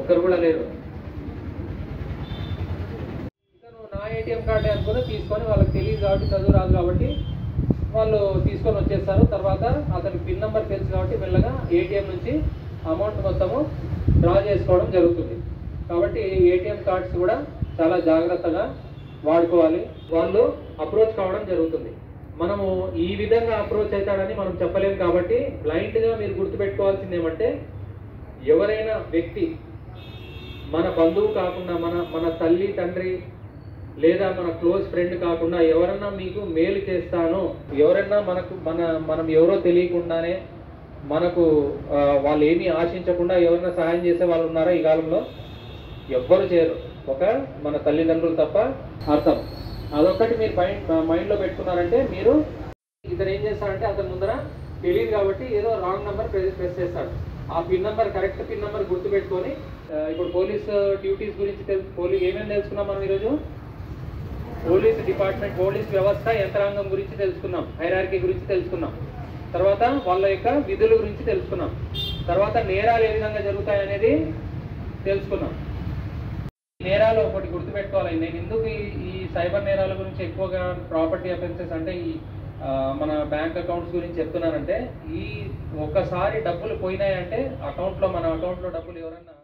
ఒక్కరు కూడా లేరు. నా ఏటీఎం కార్డు అనుకుని తీసుకొని వాళ్ళకి తెలియదు కాబట్టి చదువు రాదు కాబట్టి వాళ్ళు తీసుకొని వచ్చేస్తారు. తర్వాత అతని పిన్ నెంబర్ తెలుసు కాబట్టి మెల్లగా ఏటీఎం నుంచి అమౌంట్ మొత్తము డ్రా చేసుకోవడం జరుగుతుంది. కాబట్టి ఏటీఎం కార్డ్స్ కూడా చాలా జాగ్రత్తగా వాడుకోవాలి. వాళ్ళు అప్రోచ్ కావడం జరుగుతుంది. మనము ఈ విధంగా అప్రోచ్ అవుతాడని మనం చెప్పలేము కాబట్టి బ్లైండ్గా మీరు గుర్తుపెట్టుకోవాల్సింది ఏమంటే ఎవరైనా వ్యక్తి మన బంధువు కాకుండా మన మన తల్లి తండ్రి లేదా మన క్లోజ్ ఫ్రెండ్ కాకుండా ఎవరన్నా మీకు మేలు చేస్తాను ఎవరన్నా మనకు మన మనం ఎవరో తెలియకుండానే మనకు వాళ్ళు ఏమీ ఆశించకుండా ఎవరైనా సహాయం చేసే వాళ్ళు ఉన్నారా ఈ కాలంలో? ఎవ్వరు చేయరు. ఒక మన తల్లిదండ్రులు తప్ప అర్థం. అదొక్కటి మీరు మైండ్ మైండ్లో పెట్టుకున్నారంటే మీరు ఇతను ఏం చేస్తాడంటే అతని ముందర తెలియదు కాబట్టి ఏదో రాంగ్ నెంబర్ ప్రెస్ చేస్తాడు. ఆ pin number correct pin number గుర్తుపెట్టుకొని ఇప్పుడు పోలీస్ డ్యూటీస్ గురించి తెలుసు పోలీస్ ఏమేమి తెలుసుకున్నాం మనం ఈరోజు? పోలీస్ డిపార్ట్మెంట్ పోలీస్ వ్యవస్థ యంత్రాంగం గురించి తెలుసుకున్నాం హైరార్కీ గురించి తెలుసుకున్నాం. తర్వాత వాళ్ళ యొక్క విధుల గురించి తెలుసుకున్నాం. తర్వాత నేరాలు ఏ విధంగా జరుగుతాయి అనేది తెలుసుకున్నాం. నేరాలు ఒకటి గుర్తుపెట్టుకోవాలి. నేను ఎందుకు ఈ సైబర్ నేరాల గురించి ఎక్కువగా ప్రాపర్టీ అఫెన్సెస్ అంటే ఈ మన బ్యాంక్ అకౌంట్స్ గురించి చెప్తున్నానంటే ఈ ఒక్కసారి డబ్బులు పోయినాయంటే అకౌంట్లో మన అకౌంట్లో డబ్బులు ఎవరన్నా